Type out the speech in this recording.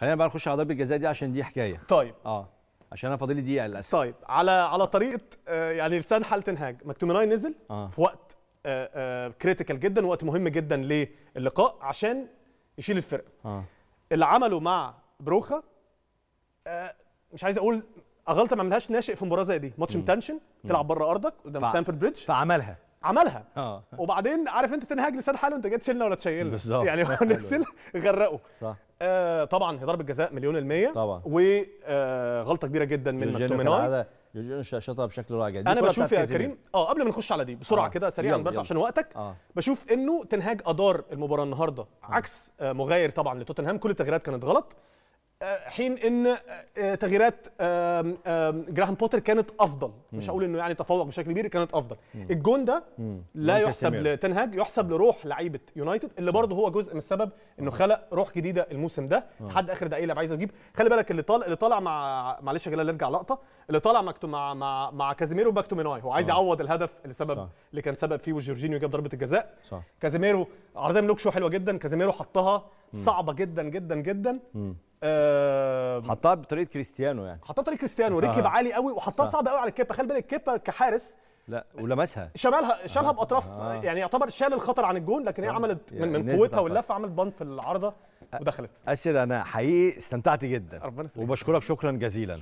خلينا بقى نخش على ضربة الجزاء دي عشان دي حكاية. طيب. آه عشان أنا فاضل لي دقيقة للأسف. طيب على على طريقة آه، يعني لسان حال تنهاج مكتوميناي نزل آه. في وقت critical جدا وقت مهم جدا للقاء عشان يشيل الفرقة. آه. اللي عمله مع بروخا آه، مش عايز أقول غلطه ما عملهاش ناشئ في مباراة زي دي. ماتش متنشن تلعب بره أرضك قدام ستامفورد بريدج فعملها. عملها. آه. وبعدين عارف انت تنهاج لسان حاله انت جاي تشيلنا ولا تشيلنا. بالظبط. يعني هو. نزل غرقه. صح. آه طبعا هي ضربه جزاء مليون المية. طبعا. وغلطه كبيرة جدا من كالعادة جورجينيو شاطها بشكل رائع. جدا أنا بشوف يا. كريم آه قبل ما نخش على دي بسرعة آه. كده سريعا بس. عشان وقتك. آه. بشوف إنه تنهاج أدار المباراة النهارده عكس آه، مغاير طبعا لتوتنهام. كل التغييرات كانت غلط. آه، حين إن آه، تغييرات جراهام بوتر كانت أفضل. مش هقول إنه يعني تفوق بشكل كبير كانت أفضل. الجون ده. لا يحسب. لتنهاج يحسب لروح لعيبة يونايتد اللي برضه هو جزء من السبب إنه خلق روح جديدة الموسم ده. لحد آخر دقيقة عايز يجيب خلي بالك اللي طالع اللي طالع مع معلش يا جلال نرجع لقطة. اللي طالع مع مع مع, كازيميرو باكتوميناي. هو عايز آه. يعوض الهدف اللي سبب صح. اللي كان سبب فيه وجورجينيو جاب ضربة الجزاء. صح. كازيميرو عرضيه من لوكشو حلوة جدا. كازيميرو حطها. صعبة جدا جدا جدا. آه حطها بطريقة كريستيانو يعني حطها طريق كريستيانو ركب آه. عالي قوي وحطها صح. صعبة قوي على الكيبا خلي بالك الكيبا كحارس لا ولمسها شمالها شالها بأطراف آه. يعني يعتبر شال الخطر عن الجون لكن هي. عملت يعني من, من قوتها واللفة عملت بند في العارضة ودخلت اسير أنا حقيقي استمتعت جدا ربنا. وبشكرك شكرا جزيلا